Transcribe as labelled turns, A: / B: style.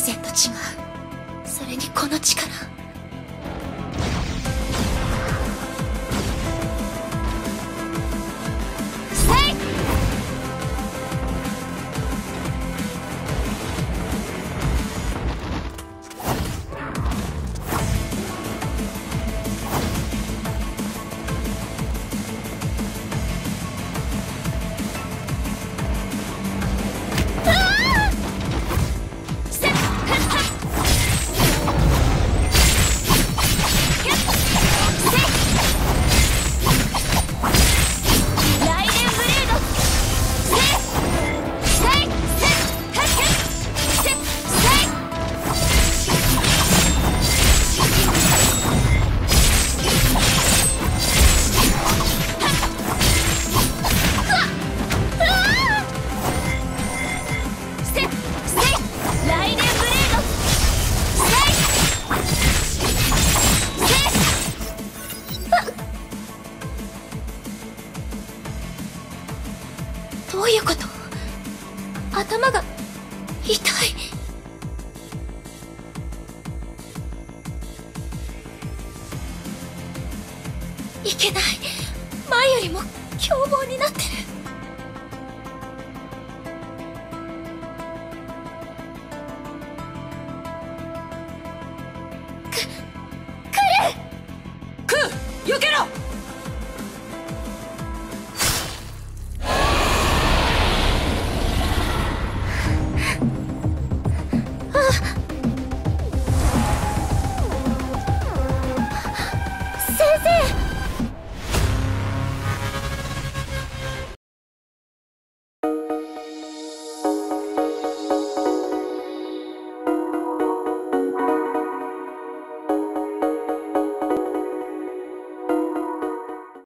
A: 以前と違う。それにこの力。どういうこと。頭が痛い。いけない。前よりも凶暴になってる。く来る。くよけろ。啊